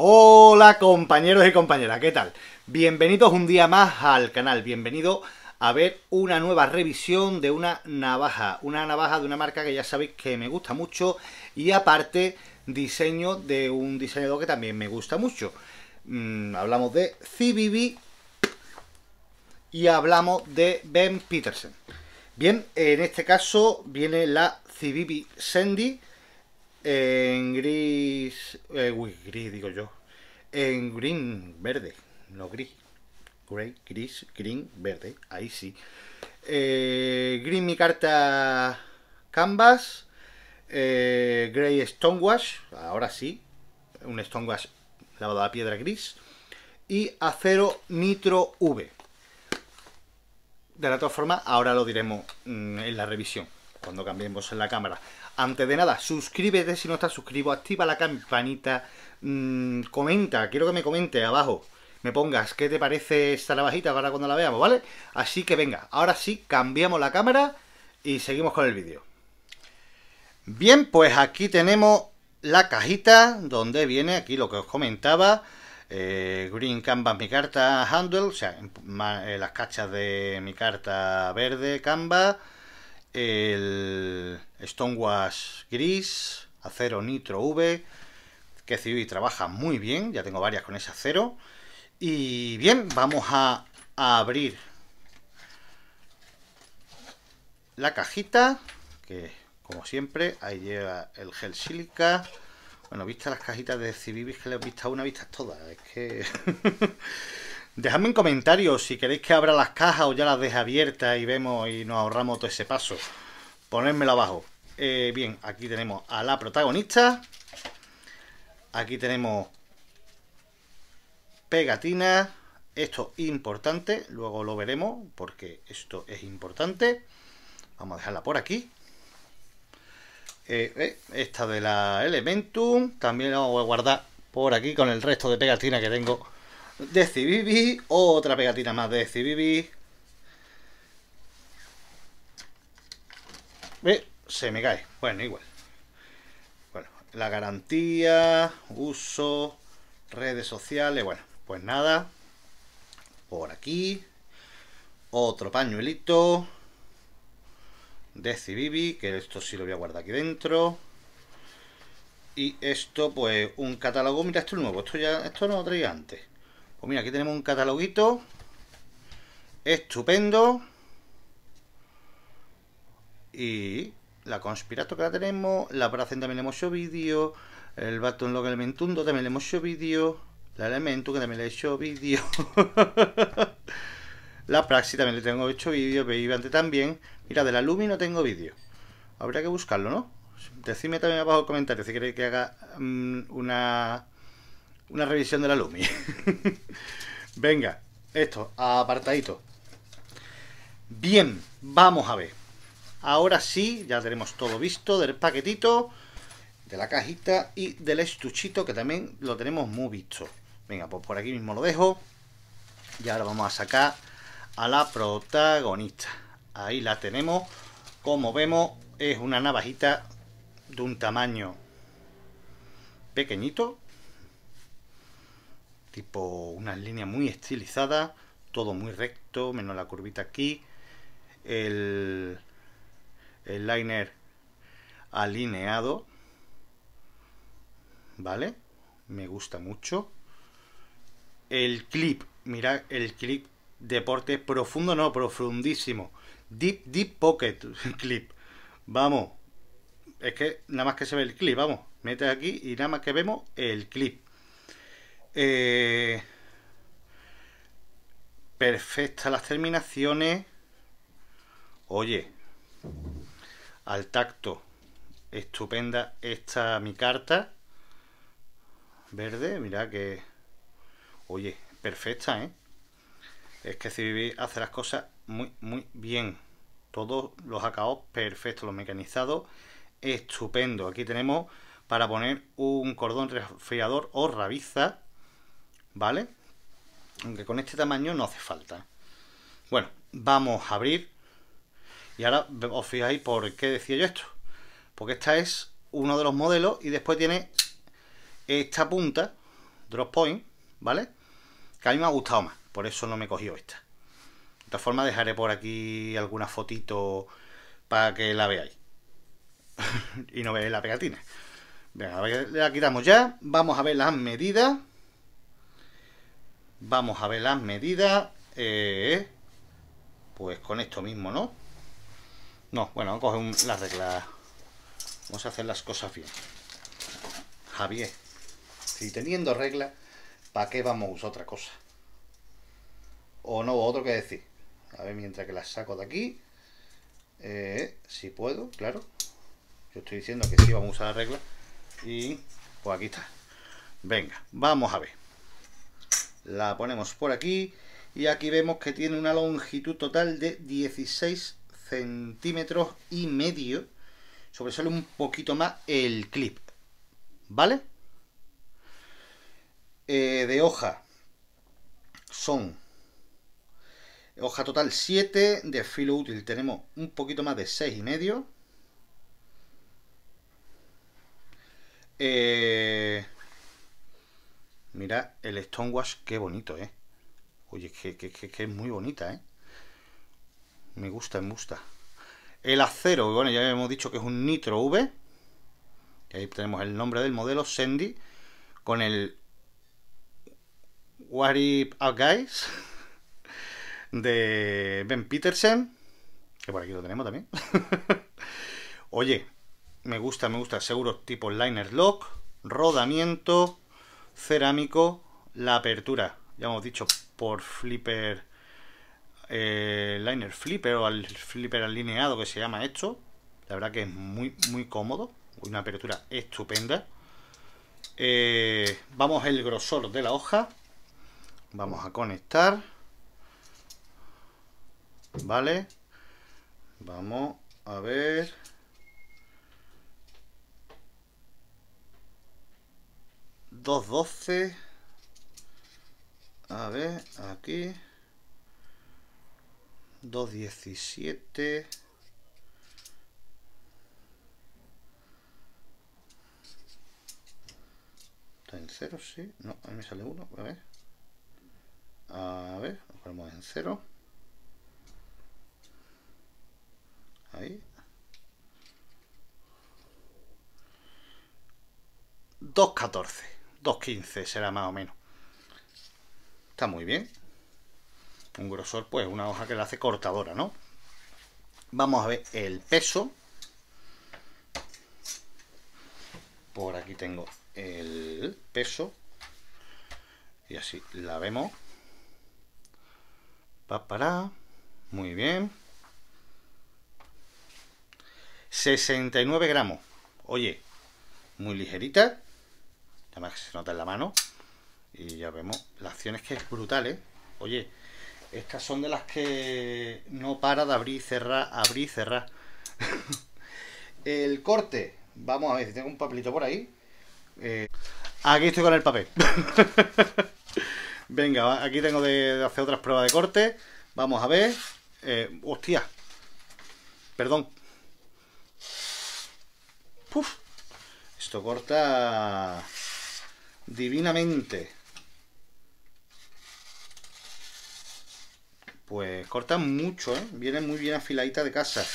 Hola compañeros y compañeras, ¿qué tal? Bienvenidos un día más al canal, bienvenido a ver una nueva revisión de una navaja, una navaja de una marca que ya sabéis que me gusta mucho y aparte diseño de un diseñador que también me gusta mucho. Mm, hablamos de CBB y hablamos de Ben Peterson. Bien, en este caso viene la CBB Sandy en gris, eh, uy, gris digo yo, en green, verde, no gris, gray, gris, green, verde, ahí sí. Eh, green mi carta canvas, eh, Grey Stonewash, ahora sí, un Stonewash lavado a piedra gris, y acero Nitro V. De la otra forma, ahora lo diremos mm, en la revisión, cuando cambiemos en la cámara. Antes de nada, suscríbete si no estás suscrito, activa la campanita, mmm, comenta, quiero que me comente abajo, me pongas qué te parece esta navajita ahora cuando la veamos, ¿vale? Así que venga, ahora sí, cambiamos la cámara y seguimos con el vídeo. Bien, pues aquí tenemos la cajita donde viene aquí lo que os comentaba. Eh, Green Canvas mi carta handle, o sea, las cachas de mi carta verde Canvas, el Stonewash gris, acero Nitro V, que CBB trabaja muy bien, ya tengo varias con ese acero. Y bien, vamos a, abrir la cajita, que como siempre, ahí lleva el gel sílica. Bueno, vista las cajitas de Cibibis que les he visto una, vistas todas. Es que... Dejadme en comentarios si queréis que abra las cajas o ya las deje abiertas y vemos y nos ahorramos todo ese paso. Ponérmelo abajo. Eh, bien, aquí tenemos a la protagonista. Aquí tenemos pegatina. Esto es importante, luego lo veremos porque esto es importante. Vamos a dejarla por aquí. Eh, eh, esta de la Elementum. También la voy a guardar por aquí con el resto de pegatina que tengo de CBB. Otra pegatina más de CBB. ¿Ve? Se me cae. Bueno, igual. Bueno, la garantía, uso, redes sociales. Bueno, pues nada. Por aquí. Otro pañuelito de Cibibi, que esto sí lo voy a guardar aquí dentro. Y esto, pues, un catálogo. Mira, esto es nuevo. Esto ya, esto no lo traía antes. Pues mira, aquí tenemos un cataloguito. Estupendo. Y la Conspirato que la tenemos. La Bracen también le hemos hecho vídeo. El Baton Log Elementundo también le hemos hecho vídeo. La Elementu que también le he hecho vídeo. La Praxi también le tengo hecho vídeo, Vivante también. Mira, de la Lumi no tengo vídeo. Habría que buscarlo, ¿no? Decidme también abajo en comentarios si queréis que haga um, una, una revisión de la Lumi. Venga, esto, apartadito. Bien, vamos a ver. Ahora sí, ya tenemos todo visto del paquetito, de la cajita y del estuchito que también lo tenemos muy visto. Venga, pues por aquí mismo lo dejo. Y ahora vamos a sacar a la protagonista. Ahí la tenemos. Como vemos, es una navajita de un tamaño pequeñito. Tipo una línea muy estilizada. Todo muy recto, menos la curvita aquí. El, el liner alineado. ¿Vale? Me gusta mucho. El clip, mira el clip Deporte profundo, no, profundísimo. Deep, deep pocket clip. Vamos. Es que nada más que se ve el clip, vamos. Mete aquí y nada más que vemos el clip. Eh, perfectas las terminaciones. Oye, al tacto, estupenda esta mi carta. Verde, mira que... Oye, perfecta, ¿eh? es que CBB hace las cosas muy, muy bien. Todos los acabados perfectos, los mecanizados, estupendo. Aquí tenemos para poner un cordón resfriador o rabiza, ¿vale? Aunque con este tamaño no hace falta. Bueno, vamos a abrir. Y ahora os fijáis por qué decía yo esto. Porque esta es uno de los modelos y después tiene esta punta, Drop Point, ¿vale? Que a mí me ha gustado más, por eso no me he cogido esta. De todas formas dejaré por aquí alguna fotito para que la veáis. y no veáis la pegatina. Venga, la quitamos ya. Vamos a ver las medidas. Vamos a ver las medidas. Eh, pues con esto mismo, ¿no? No, bueno, vamos a coger la regla. Vamos a hacer las cosas bien. Javier, si teniendo reglas, ¿para qué vamos a usar otra cosa? O no, otro que decir. A ver, mientras que las saco de aquí. Eh, si puedo, claro. Yo estoy diciendo que sí vamos a usar la regla. Y pues aquí está. Venga, vamos a ver. La ponemos por aquí. Y aquí vemos que tiene una longitud total de 16 centímetros y medio. Sobresale un poquito más el clip. ¿Vale? Eh, de hoja son hoja total 7 de filo útil tenemos un poquito más de 6 y medio eh, mira el stonewash qué bonito eh. Oye que, es muy bonita eh. Me gusta me gusta. El acero bueno ya hemos dicho que es un nitro v. Ahí tenemos el nombre del modelo Sandy con el What If Guys de Ben Petersen, que por aquí lo tenemos también. Oye, me gusta, me gusta, seguro tipo liner lock, rodamiento, cerámico, la apertura, ya hemos dicho por flipper, eh, liner flipper o al flipper alineado que se llama esto. La verdad que es muy, muy cómodo, una apertura estupenda. Eh, vamos el grosor de la hoja Vamos a conectar. Vale. Vamos a ver. Dos doce. A ver, aquí. Dos diecisiete. Está en cero, sí. No, a mí me sale uno. A ver. A ver, lo ponemos en cero. Ahí. 2.14, 2.15 será más o menos. Está muy bien. Un grosor, pues una hoja que la hace cortadora, ¿no? Vamos a ver el peso. Por aquí tengo el peso. Y así la vemos. Pa, para. Muy bien. 69 gramos. Oye, muy ligerita. Además se nota en la mano. Y ya vemos la acción es que es brutal, ¿eh? Oye, estas son de las que no para de abrir y cerrar, abrir y cerrar. el corte. Vamos a ver si tengo un papelito por ahí. Eh, aquí estoy con el papel. Venga, aquí tengo de, hacer otras pruebas de corte. Vamos a ver. Eh, hostia. Perdón. Puf. Esto corta divinamente. Pues corta mucho, ¿eh? Viene muy bien afiladita de casa.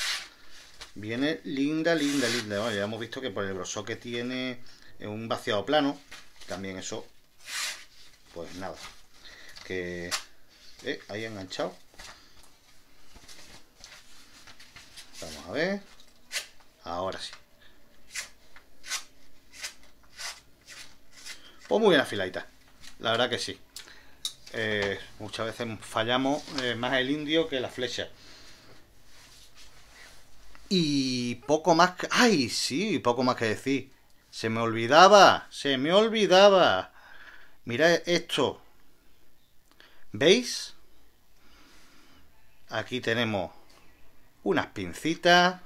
Viene linda, linda, linda. ya hemos visto que por el grosor que tiene un vaciado plano, también eso, pues nada, que eh, ahí enganchado vamos a ver ahora sí pues muy bien afiladita la verdad que sí eh, muchas veces fallamos eh, más el indio que la flecha y poco más que... ¡Ay! Sí, poco más que decir. Se me olvidaba, se me olvidaba. Mira esto. ¿Veis? Aquí tenemos unas pincitas.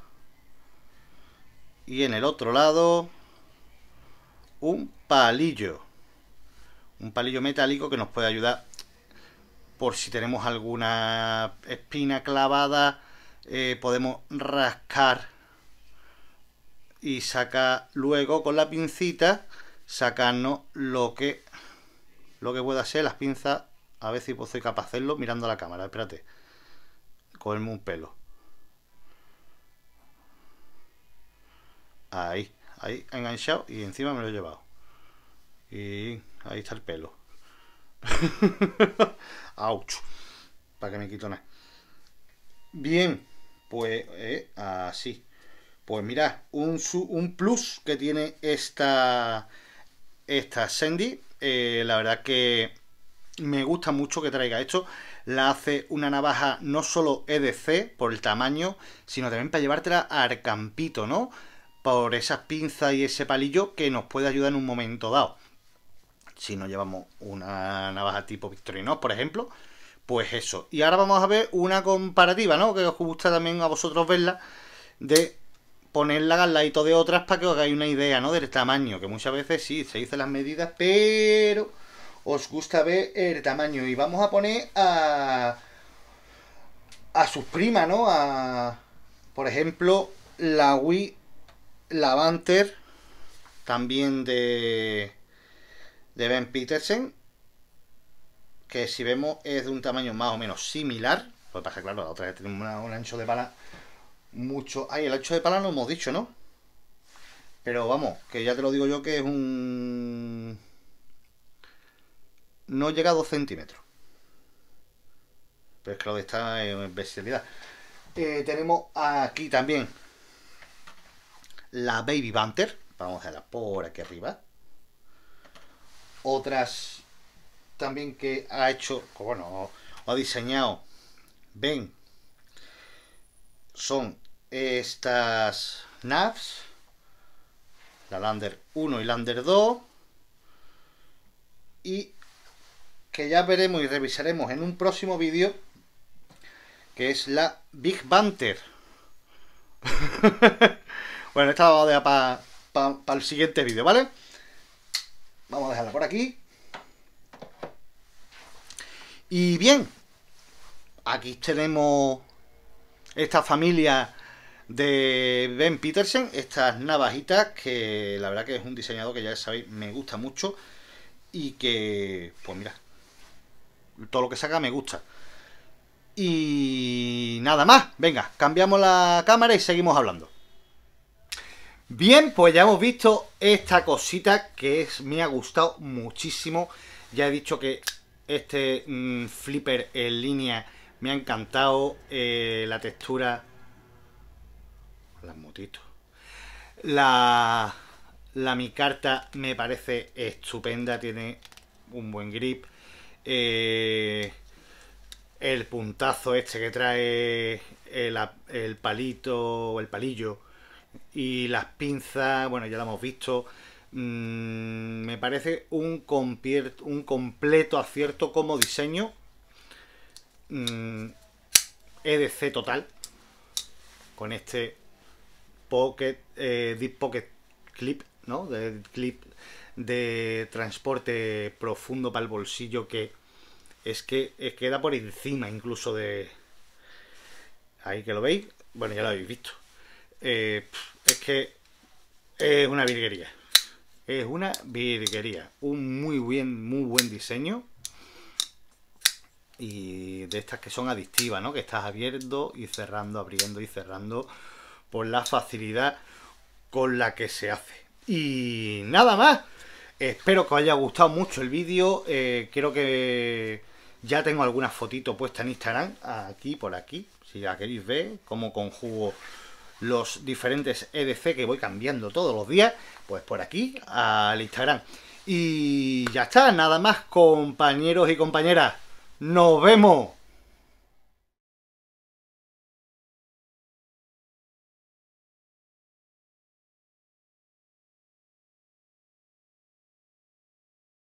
Y en el otro lado un palillo. Un palillo metálico que nos puede ayudar por si tenemos alguna espina clavada. Eh, podemos rascar y sacar luego con la pincita sacarnos lo que lo que pueda hacer las pinzas. A ver si soy capaz de hacerlo mirando a la cámara. Espérate. Cogerme un pelo. Ahí, ahí, enganchado y encima me lo he llevado. Y ahí está el pelo. Ouch. Para que me quito nada. Bien, pues eh, así. Pues mira un, un plus que tiene esta, esta Sandy. Eh, la verdad que me gusta mucho que traiga esto. La hace una navaja no solo EDC por el tamaño, sino también para llevártela al campito, ¿no? Por esas pinzas y ese palillo que nos puede ayudar en un momento dado. Si no llevamos una navaja tipo Victorinox, por ejemplo, pues eso. Y ahora vamos a ver una comparativa, ¿no? Que os gusta también a vosotros verla, de ponerla al ladito de otras para que os hagáis una idea, ¿no? Del tamaño, que muchas veces sí, se dicen las medidas, pero os gusta ver el tamaño. Y vamos a poner a, a sus primas, ¿no? A, por ejemplo, la Wii Lavanter, también de, de Ben Petersen, que si vemos es de un tamaño más o menos similar. Que pasa, claro, la otra vez tiene un ancho de bala mucho. Ay, el ancho de pala no hemos dicho, ¿no? Pero vamos, que ya te lo digo yo que es un. No llega a 2 centímetros. Pero es que lo de esta es bestialidad. Eh, tenemos aquí también la Baby Banter. Vamos a dejarla por aquí arriba. Otras también que ha hecho, bueno, o ha diseñado, ven, son estas NAVs, la Lander 1 y Lander 2, y que ya veremos y revisaremos en un próximo vídeo, que es la Big Banter. bueno, esta la a dejar para el siguiente vídeo, ¿vale? Vamos a dejarla por aquí. Y bien, aquí tenemos esta familia de Ben Petersen, estas navajitas que la verdad que es un diseñador que ya sabéis me gusta mucho y que, pues mira, todo lo que saca me gusta. Y nada más, venga, cambiamos la cámara y seguimos hablando. Bien, pues ya hemos visto esta cosita que es, me ha gustado muchísimo. Ya he dicho que este mm, flipper en línea me ha encantado eh, la textura. Las motitos. La, la mi carta me parece estupenda, tiene un buen grip. Eh, el puntazo este que trae el, el palito o el palillo y las pinzas, bueno, ya lo hemos visto. Mm, me parece un, un completo acierto como diseño Mm, EDC total con este Pocket eh, Deep Pocket Clip, ¿no? De clip de transporte profundo para el bolsillo que es que queda por encima incluso de ahí que lo veis, bueno ya lo habéis visto. Eh, es que es una virguería. Es una virguería. Un muy bien, muy buen diseño y de estas que son adictivas, ¿no? Que estás abierto y cerrando, abriendo y cerrando por la facilidad con la que se hace. Y nada más. Espero que os haya gustado mucho el vídeo. Eh, creo que ya tengo algunas fotitos puestas en Instagram. Aquí, por aquí. Si la queréis ver, cómo conjugo los diferentes EDC que voy cambiando todos los días. Pues por aquí, al Instagram. Y ya está, nada más, compañeros y compañeras. Nos vemos.